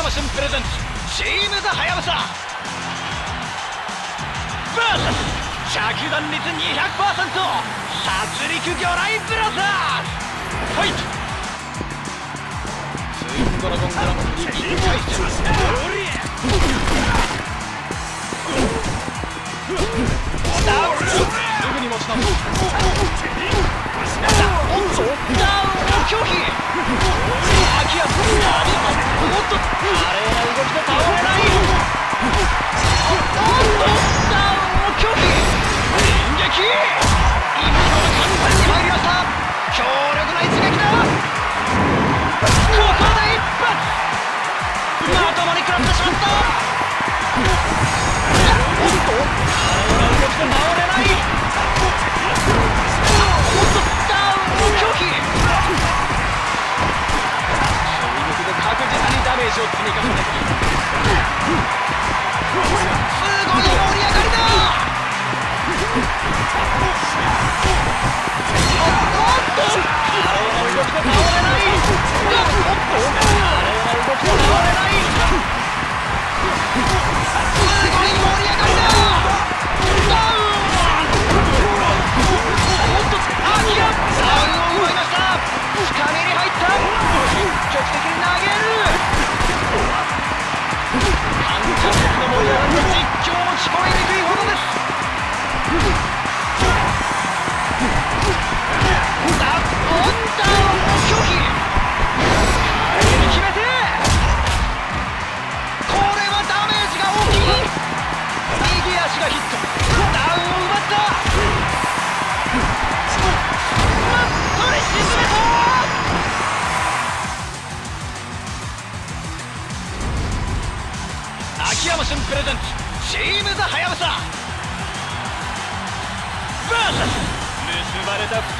秋山旬プレゼンツチームザハヤブサ。VS 着弾率200%殺戮魚雷ブラザーズ。ファイトツインドラゴングランプリ1回戦ダウンすぐに持ち直すおっとダウンを拒否秋山おっと華麗な動きで倒れない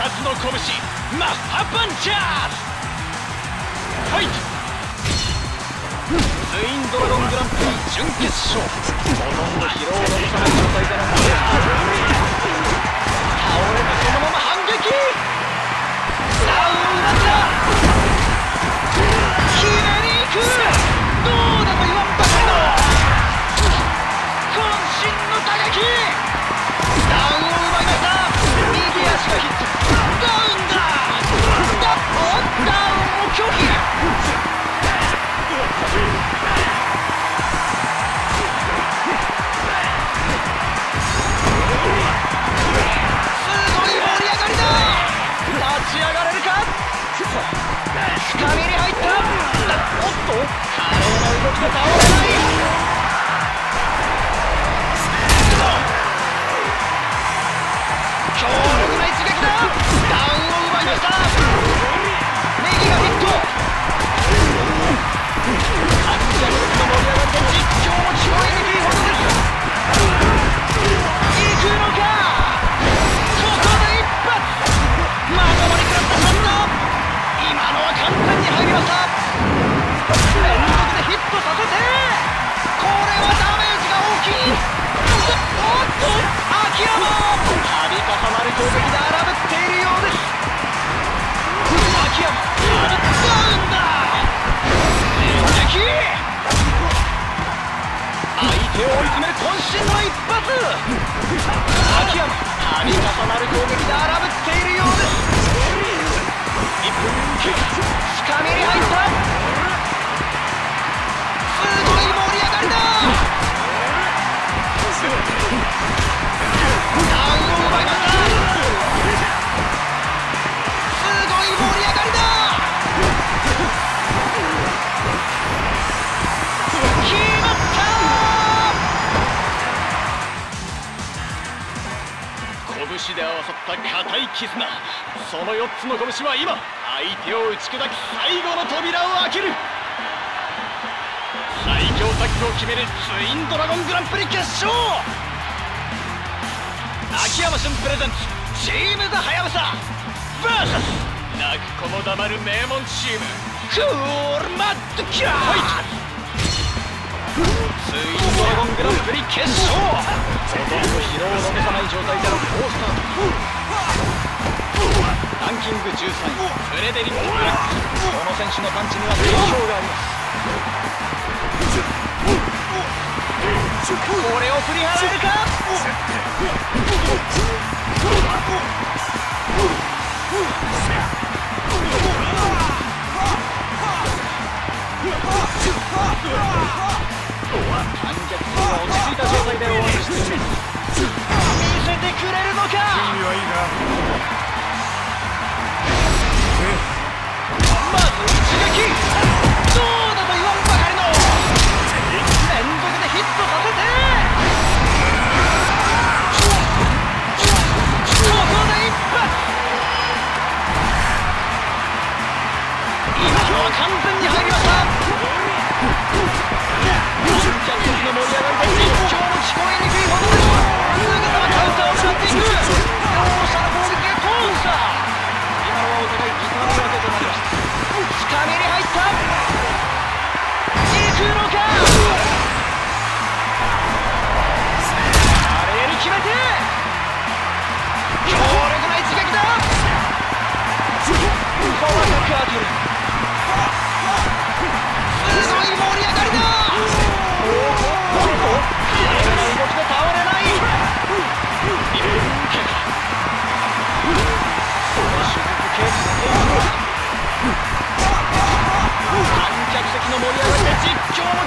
つの拳マッハパンチャーズ。ファイトツインドラゴングランプリ準決勝。ほとんど疲労を残さない状態か。ら倒れてそのまま反撃。サウン奪麗 手を追い詰める渾身の一発。秋山度重なる攻撃で荒ぶっているようです。1分経過深みに入った。すごいもん拳で合わさった固い絆。その4つの拳は今相手を打ち砕き最後の扉を開ける。最強タッグを決めるツインドラゴングランプリ決勝。秋山旬プレゼンツチームザハヤブサ。VS 泣く子も黙る名門チーム。クールマッドキャーツインドラゴングランプリ決勝。ほとんど疲労を残さない状態でのフレデリック・ブラック。この選手のパンチには定評があります。これを振り払えるか？完全に入りました。観客席の盛り上がりで実況も聞こえにくいほどですすぐさまカウンターを使っていく。両者の攻撃が通した今のはお互い痛むわけじゃない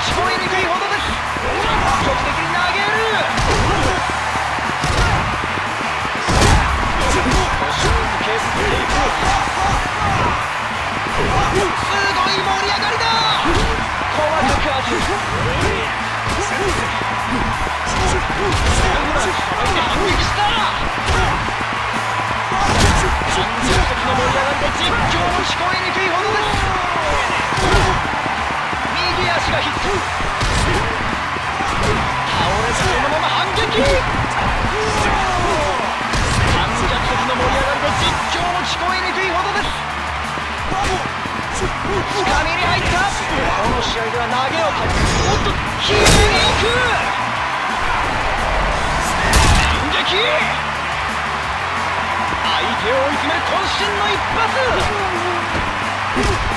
聞こえにくいほどです。積極的に投げるすごい盛り上がりだ。細かく当てるサングラス揃えて反撃した観客席の盛り上がりで実況も聞こえにくいほどです右足がヒット倒れずそのまま反撃観客席の盛り上がりで実況も聞こえにくいほどですつかみに入ったこの試合では投げをかけおっと決めに行く反撃相手を追い詰める渾身の一発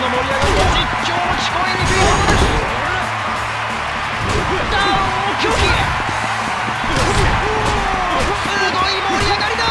の盛り上がりは実況も聞こえにくい。ものですダウンを拒否すごい盛り上がりだ。